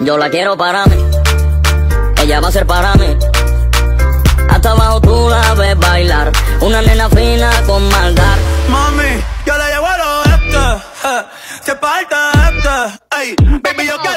Yo la quiero para mí, ella va a ser para mí. Hasta abajo tú la ves bailar, una nena fina con maldad. Mami, yo la llevo a los este, eh, se parte este, ey, baby yo quiero